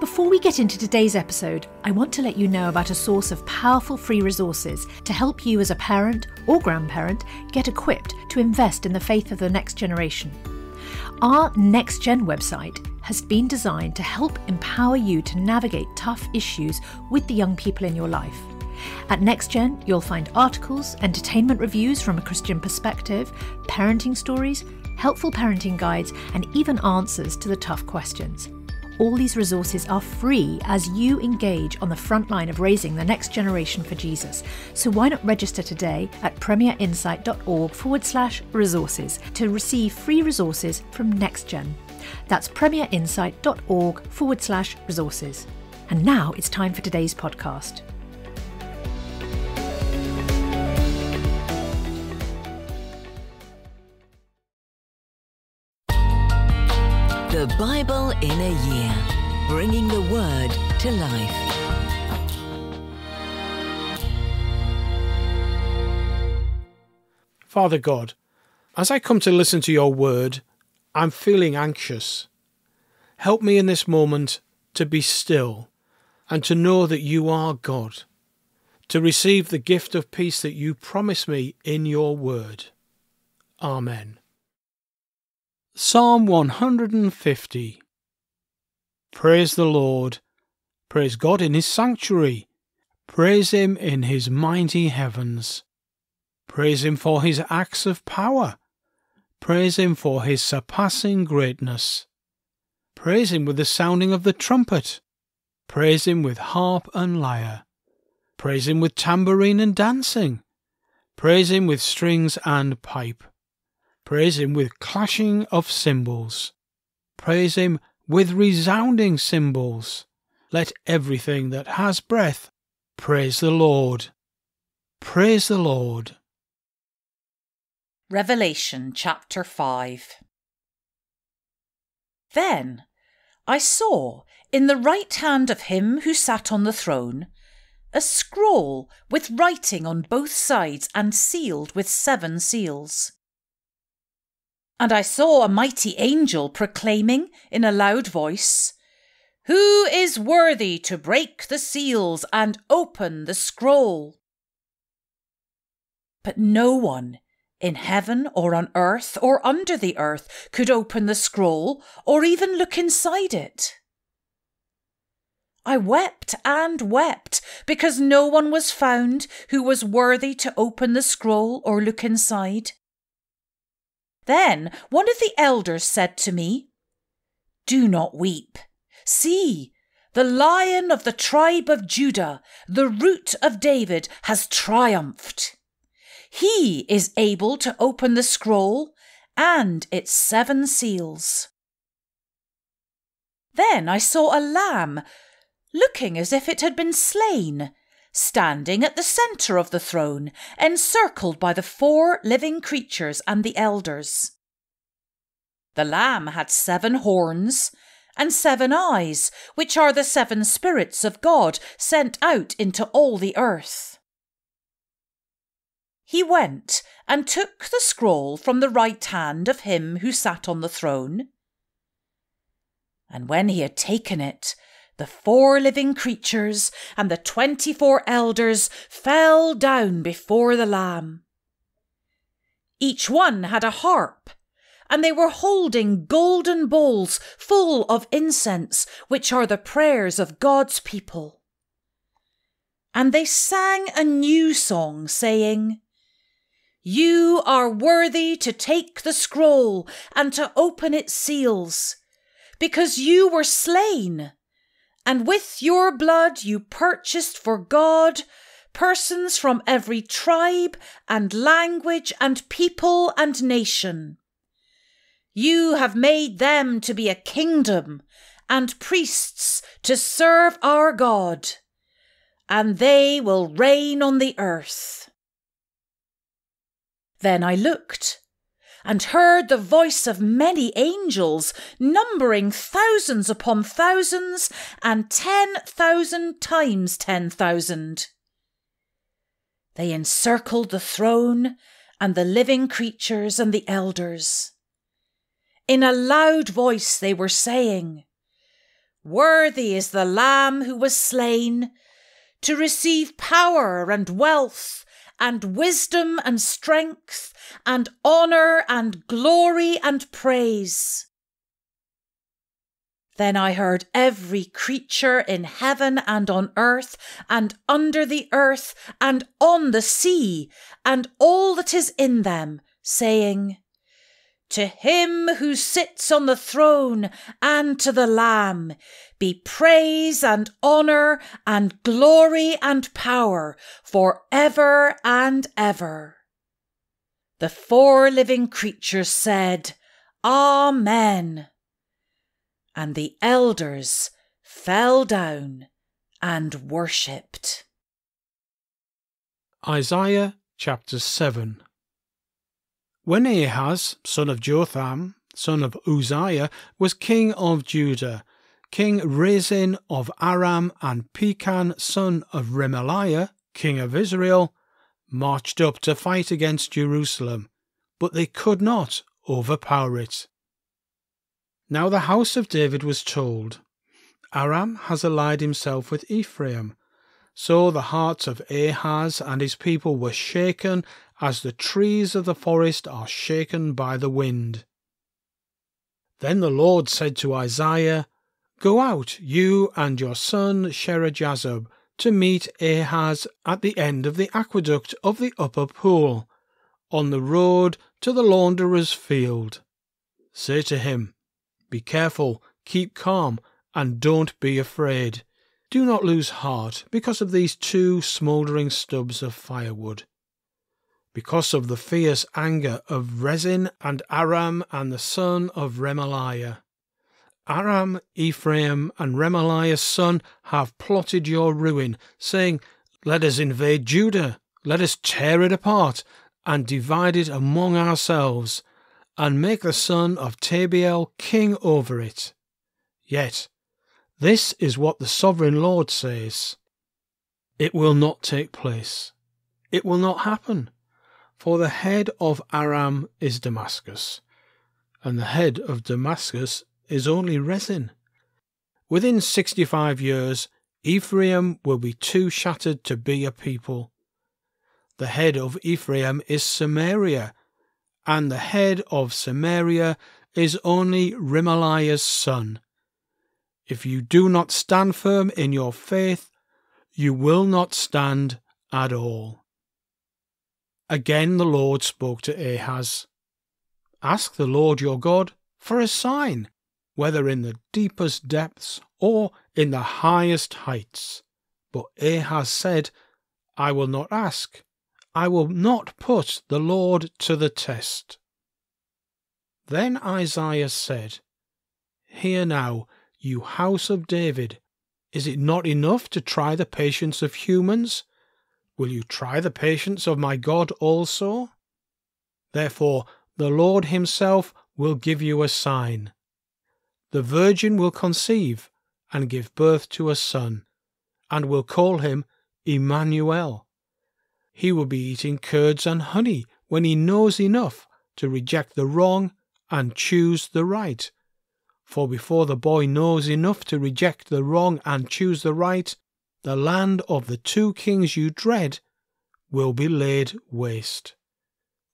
Before we get into today's episode, I want to let you know about a source of powerful free resources to help you as a parent or grandparent get equipped to invest in the faith of the next generation. Our Next Gen website has been designed to help empower you to navigate tough issues with the young people in your life. At NextGen, you'll find articles, entertainment reviews from a Christian perspective, parenting stories, helpful parenting guides, and even answers to the tough questions. All these resources are free as you engage on the front line of raising the next generation for Jesus. So why not register today at premierinsight.org forward slash resources to receive free resources from NextGen. That's premierinsight.org forward slash resources. And now it's time for today's podcast. The Bible in a Year, bringing the Word to life. Father God, as I come to listen to your word, I'm feeling anxious. Help me in this moment to be still and to know that you are God, to receive the gift of peace that you promise me in your word. Amen. Psalm 150 Praise the Lord. Praise God in his sanctuary. Praise him in his mighty heavens. Praise him for his acts of power. Praise him for his surpassing greatness. Praise him with the sounding of the trumpet. Praise him with harp and lyre. Praise him with tambourine and dancing. Praise him with strings and pipe. Praise him with clashing of cymbals. Praise him with resounding cymbals. Let everything that has breath praise the Lord. Praise the Lord. Revelation chapter 5 Then I saw in the right hand of him who sat on the throne a scroll with writing on both sides and sealed with seven seals. And I saw a mighty angel proclaiming in a loud voice, Who is worthy to break the seals and open the scroll? But no one in heaven or on earth or under the earth could open the scroll or even look inside it. I wept and wept because no one was found who was worthy to open the scroll or look inside. Then one of the elders said to me, Do not weep. See, the lion of the tribe of Judah, the root of David, has triumphed. He is able to open the scroll and its seven seals. Then I saw a lamb, looking as if it had been slain, standing at the centre of the throne, encircled by the four living creatures and the elders. The lamb had seven horns and seven eyes, which are the seven spirits of God sent out into all the earth he went and took the scroll from the right hand of him who sat on the throne. And when he had taken it, the four living creatures and the twenty four elders fell down before the Lamb. Each one had a harp, and they were holding golden bowls full of incense, which are the prayers of God's people. And they sang a new song, saying, you are worthy to take the scroll and to open its seals, because you were slain, and with your blood you purchased for God persons from every tribe and language and people and nation. You have made them to be a kingdom and priests to serve our God, and they will reign on the earth. Then I looked and heard the voice of many angels, numbering thousands upon thousands and ten thousand times ten thousand. They encircled the throne and the living creatures and the elders. In a loud voice they were saying, Worthy is the Lamb who was slain to receive power and wealth and wisdom and strength and honour and glory and praise. Then I heard every creature in heaven and on earth and under the earth and on the sea and all that is in them, saying, To him who sits on the throne and to the Lamb be praise and honour and glory and power for ever and ever. The four living creatures said, Amen and the elders fell down and worshipped. Isaiah chapter 7 When Ahaz, son of Jotham, son of Uzziah, was king of Judah, King Rezin of Aram and Pekah, son of Remaliah, king of Israel, marched up to fight against Jerusalem, but they could not overpower it. Now the house of David was told, Aram has allied himself with Ephraim. So the hearts of Ahaz and his people were shaken as the trees of the forest are shaken by the wind. Then the Lord said to Isaiah, Go out, you and your son Shear-jashub, to meet Ahaz at the end of the aqueduct of the upper pool, on the road to the launderer's field. Say to him, be careful, keep calm, and don't be afraid. Do not lose heart because of these two smouldering stubs of firewood. Because of the fierce anger of Rezin and Aram and the son of Remaliah. Aram, Ephraim, and Remaliah's son have plotted your ruin, saying, Let us invade Judah, let us tear it apart, and divide it among ourselves and make the son of Tabeel king over it. Yet, this is what the sovereign Lord says It will not take place. It will not happen. For the head of Aram is Damascus, and the head of Damascus is only Rezin. Within sixty five years, Ephraim will be too shattered to be a people. The head of Ephraim is Samaria, and the head of Samaria is only Remaliah's son. If you do not stand firm in your faith, you will not stand at all. Again the Lord spoke to Ahaz Ask the Lord your God for a sign, whether in the deepest depths or in the highest heights. But Ahaz said, I will not ask. I will not put the Lord to the test. Then Isaiah said, Hear now, you house of David, is it not enough to try the patience of humans? Will you try the patience of my God also? Therefore, the Lord himself will give you a sign. The virgin will conceive and give birth to a son, and will call him Emmanuel he will be eating curds and honey when he knows enough to reject the wrong and choose the right. For before the boy knows enough to reject the wrong and choose the right, the land of the two kings you dread will be laid waste.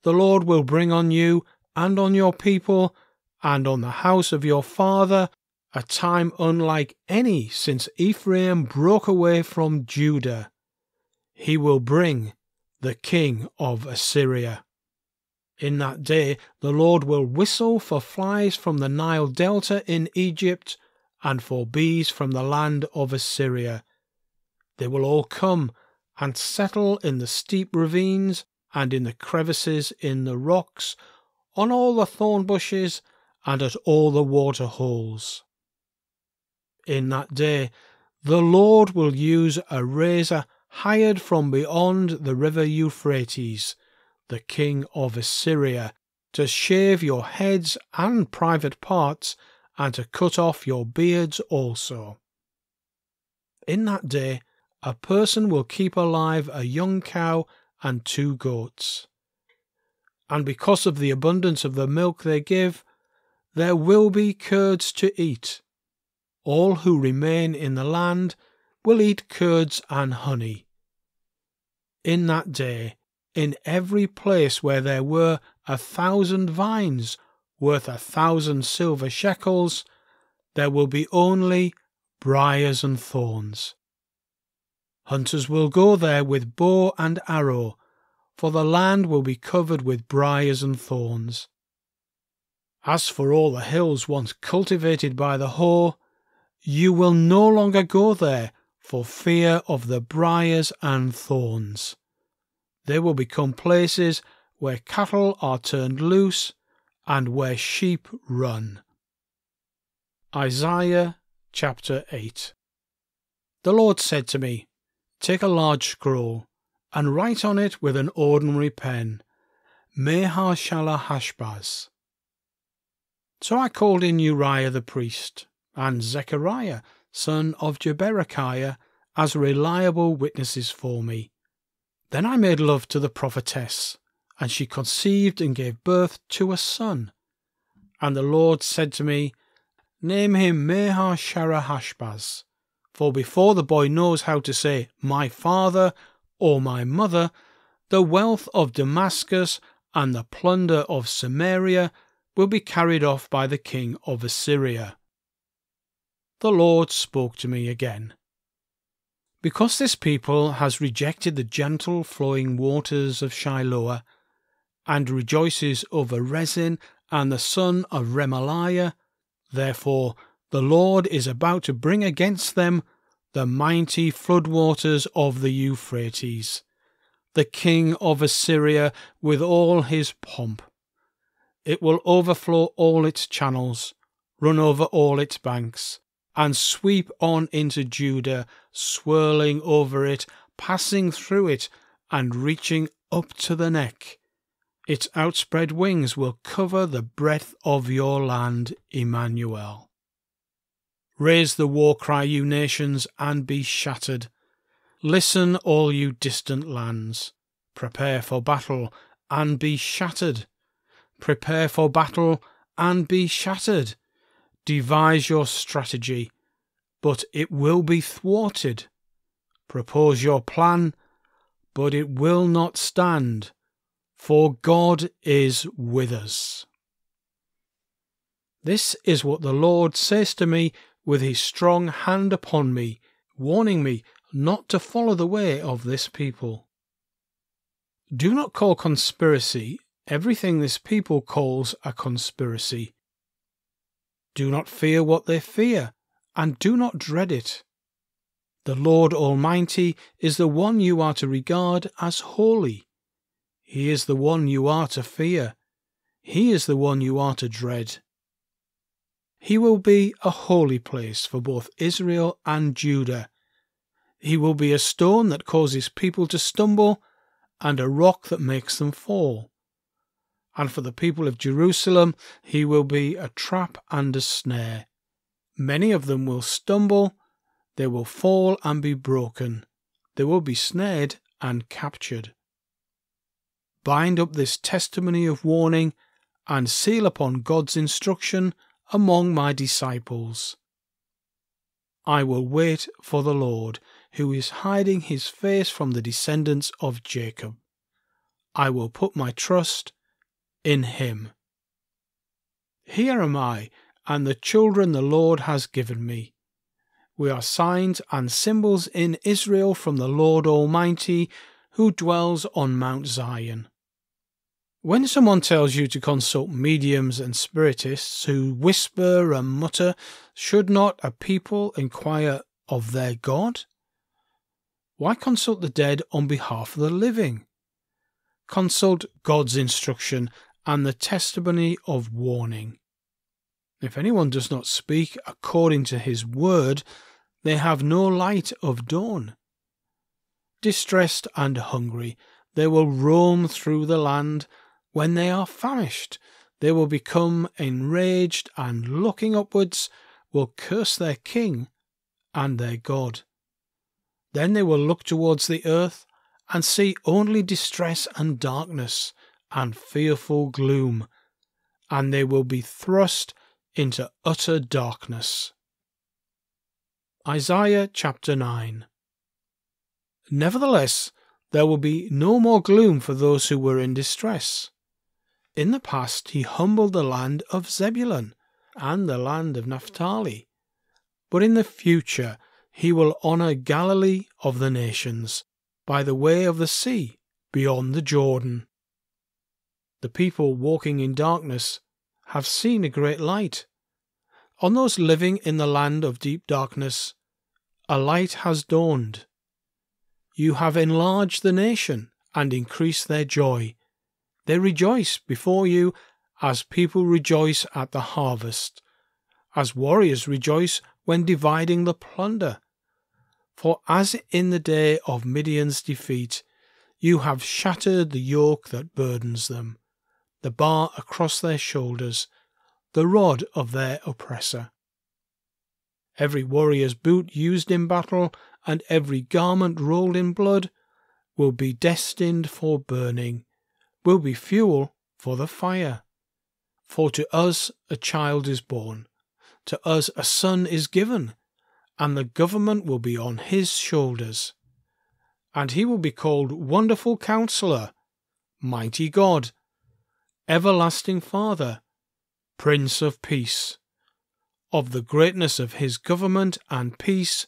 The Lord will bring on you and on your people and on the house of your father a time unlike any since Ephraim broke away from Judah. He will bring the king of Assyria. In that day the Lord will whistle for flies from the Nile delta in Egypt and for bees from the land of Assyria. They will all come and settle in the steep ravines and in the crevices in the rocks, on all the thorn bushes and at all the water holes. In that day the Lord will use a razor hired from beyond the river Euphrates, the king of Assyria, to shave your heads and private parts, and to cut off your beards also. In that day, a person will keep alive a young cow and two goats. And because of the abundance of the milk they give, there will be curds to eat. all who remain in the land will eat curds and honey. In that day, in every place where there were a thousand vines worth a thousand silver shekels, there will be only briars and thorns. Hunters will go there with bow and arrow, for the land will be covered with briars and thorns. As for all the hills once cultivated by the hoe, you will no longer go there for fear of the briars and thorns. They will become places where cattle are turned loose and where sheep run. Isaiah chapter 8 The Lord said to me, Take a large scroll and write on it with an ordinary pen, Meha Hashbaz. So I called in Uriah the priest and Zechariah, son of Jeberekiah, as reliable witnesses for me. Then I made love to the prophetess, and she conceived and gave birth to a son. And the Lord said to me, Name him Maher-Shalal-Hash-Baz, for before the boy knows how to say, My father or my mother, the wealth of Damascus and the plunder of Samaria will be carried off by the king of Assyria. The Lord spoke to me again. Because this people has rejected the gentle flowing waters of Shiloah, and rejoices over Rezin and the son of Remaliah, therefore the Lord is about to bring against them the mighty floodwaters of the Euphrates, the king of Assyria with all his pomp. It will overflow all its channels, run over all its banks, and sweep on into Judah, swirling over it, passing through it, and reaching up to the neck. Its outspread wings will cover the breadth of your land, Emmanuel. Raise the war cry, you nations, and be shattered. Listen, all you distant lands. Prepare for battle, and be shattered. Prepare for battle, and be shattered. Devise your strategy, but it will be thwarted. Propose your plan, but it will not stand, for God is with us. This is what the Lord says to me with his strong hand upon me, warning me not to follow the way of this people. Do not call conspiracy everything this people calls a conspiracy. Do not fear what they fear, and do not dread it. The Lord Almighty is the one you are to regard as holy. He is the one you are to fear. He is the one you are to dread. He will be a holy place for both Israel and Judah. He will be a stone that causes people to stumble and a rock that makes them fall and for the people of Jerusalem he will be a trap and a snare. Many of them will stumble, they will fall and be broken, they will be snared and captured. Bind up this testimony of warning and seal upon God's instruction among my disciples. I will wait for the Lord, who is hiding his face from the descendants of Jacob. I will put my trust in him. Here am I, and the children the Lord has given me. We are signs and symbols in Israel from the Lord Almighty, who dwells on Mount Zion. When someone tells you to consult mediums and spiritists who whisper and mutter, should not a people inquire of their God? Why consult the dead on behalf of the living? Consult God's instruction and the testimony of warning. If anyone does not speak according to his word, they have no light of dawn. Distressed and hungry, they will roam through the land. When they are famished, they will become enraged and looking upwards will curse their king and their God. Then they will look towards the earth and see only distress and darkness and fearful gloom, and they will be thrust into utter darkness. Isaiah chapter 9. Nevertheless, there will be no more gloom for those who were in distress. In the past, he humbled the land of Zebulun and the land of Naphtali. But in the future, he will honor Galilee of the nations by the way of the sea beyond the Jordan. The people walking in darkness have seen a great light. On those living in the land of deep darkness, a light has dawned. You have enlarged the nation and increased their joy. They rejoice before you as people rejoice at the harvest, as warriors rejoice when dividing the plunder. For as in the day of Midian's defeat, you have shattered the yoke that burdens them, the bar across their shoulders, the rod of their oppressor. Every warrior's boot used in battle and every garment rolled in blood will be destined for burning, will be fuel for the fire. For to us a child is born, to us a son is given, and the government will be on his shoulders. And he will be called Wonderful Counselor, Mighty God, Everlasting Father, Prince of Peace. Of the greatness of his government and peace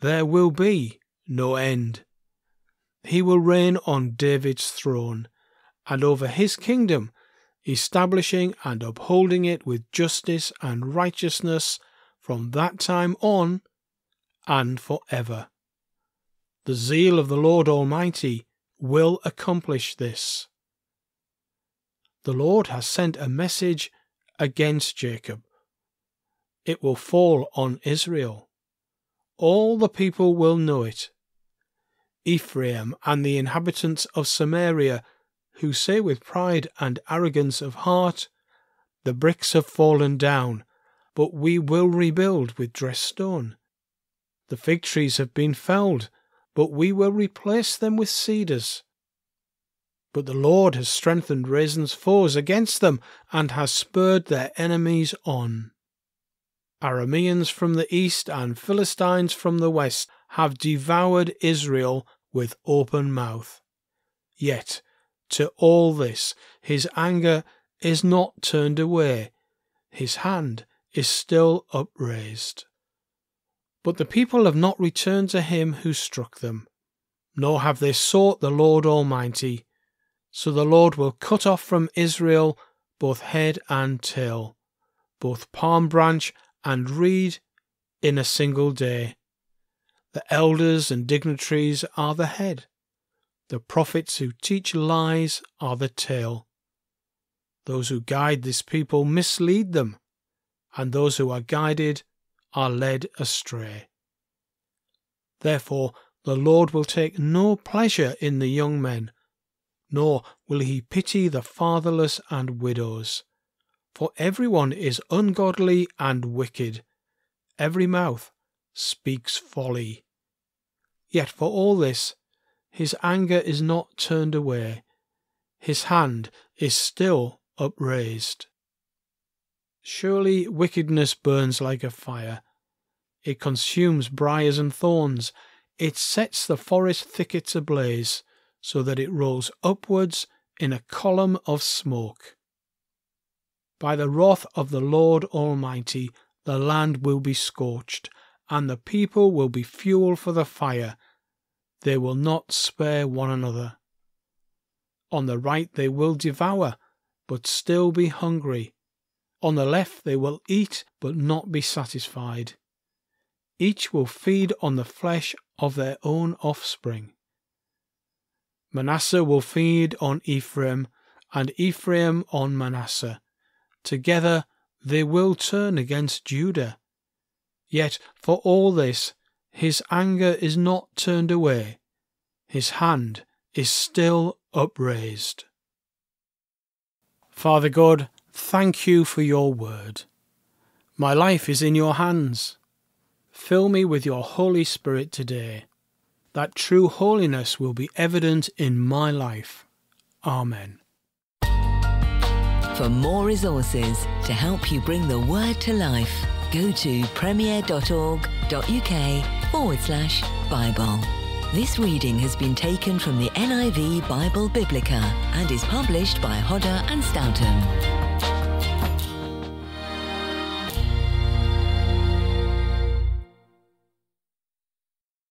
there will be no end. He will reign on David's throne, and over his kingdom, establishing and upholding it with justice and righteousness from that time on and for ever. The zeal of the Lord Almighty will accomplish this. The Lord has sent a message against Jacob it will fall on Israel. All the people will know it. Ephraim and the inhabitants of Samaria, who say with pride and arrogance of heart, The bricks have fallen down, but we will rebuild with dressed stone. The fig trees have been felled, but we will replace them with cedars. But the Lord has strengthened Rezin's foes against them, and has spurred their enemies on. Arameans from the east and Philistines from the west have devoured Israel with open mouth. Yet, to all this, his anger is not turned away, his hand is still upraised. But the people have not returned to him who struck them, nor have they sought the Lord Almighty. So the Lord will cut off from Israel both head and tail, both palm branch and reed in a single day. The elders and dignitaries are the head. The prophets who teach lies are the tail. Those who guide this people mislead them, and those who are guided are led astray. Therefore, the Lord will take no pleasure in the young men, nor will he pity the fatherless and widows. For everyone is ungodly and wicked. Every mouth speaks folly. Yet for all this, his anger is not turned away. His hand is still upraised. Surely wickedness burns like a fire. It consumes briars and thorns. It sets the forest thickets ablaze, so that it rolls upwards in a column of smoke. By the wrath of the Lord Almighty, the land will be scorched, and the people will be fuel for the fire. They will not spare one another. On the right they will devour, but still be hungry. On the left they will eat, but not be satisfied. Each will feed on the flesh of their own offspring. Manasseh will feed on Ephraim, and Ephraim on Manasseh Together they will turn against Judah. Yet for all this, his anger is not turned away, his hand is still upraised. Father God, thank you for your word. My life is in your hands. Fill me with your Holy Spirit today, that true holiness will be evident in my life. Amen. For more resources to help you bring the word to life, go to premier.org.uk forward slash Bible. This reading has been taken from the NIV Bible Biblica and is published by Hodder and Stoughton.